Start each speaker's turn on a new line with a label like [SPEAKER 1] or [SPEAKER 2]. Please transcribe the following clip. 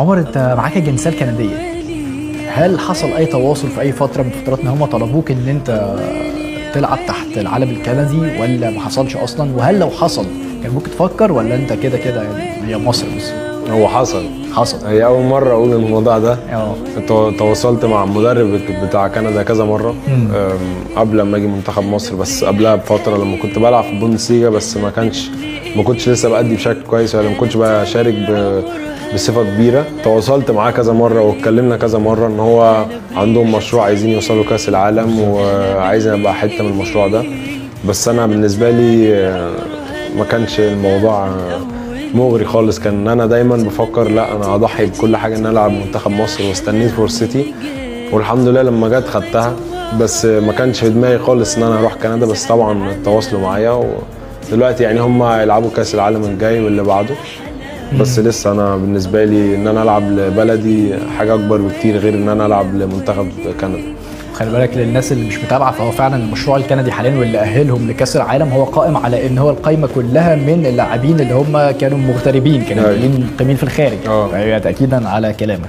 [SPEAKER 1] عمر انت معاك الجنسية الكندية. هل حصل أي تواصل في أي فترة من فترات إن هم طلبوك إن أنت تلعب تحت العلم الكندي ولا ما حصلش أصلا؟ وهل لو حصل كان ممكن تفكر ولا أنت كده كده يعني هي مصر بس؟
[SPEAKER 2] هو حصل.
[SPEAKER 1] حصل.
[SPEAKER 2] هي أول مرة أقول الموضوع ده.
[SPEAKER 1] أه.
[SPEAKER 2] تو- تواصلت مع المدرب بتاع كندا كذا مرة. قبل ما أجي منتخب مصر بس قبلها بفترة لما كنت بلعب في البوندسليجا بس ما كانش ما كنتش لسه بأدي بشكل كويس ولا ما كنتش بشارك ب- بصفة كبيرة. تواصلت معاه كذا مرة واتكلمنا كذا مرة إن هو عندهم مشروع عايزين يوصلوا كأس العالم وعايزين ابقى حتة من المشروع ده. بس أنا بالنسبة لي آه، ما كانش الموضوع مغري خالص. كان أنا دايما بفكر لا أنا هضحي بكل حاجة إن أنا ألعب منتخب مصر واستنيت فرصتي والحمد لله لما جت خدتها بس ما كانش في دماغي خالص إن أنا أروح كندا. بس طبعا تواصلوا معايا ودلوقتي يعني هم هيلعبوا كأس العالم الجاي واللي بعده. بس لسه أنا بالنسبة لي إن أنا ألعب لبلدي حاجة أكبر بكتير غير إن أنا ألعب لمنتخب كندا.
[SPEAKER 1] خلي بالك للناس اللي مش متابعة فهو فعلا المشروع الكندي حاليا واللي أهلهم لكأس العالم هو قائم على إن هو القايمة كلها من اللاعبين اللي هم كانوا مغتربين كانوا
[SPEAKER 2] أيوة.
[SPEAKER 1] مقيمين في الخارج
[SPEAKER 2] آه.
[SPEAKER 1] فهي تاكيدا على كلامك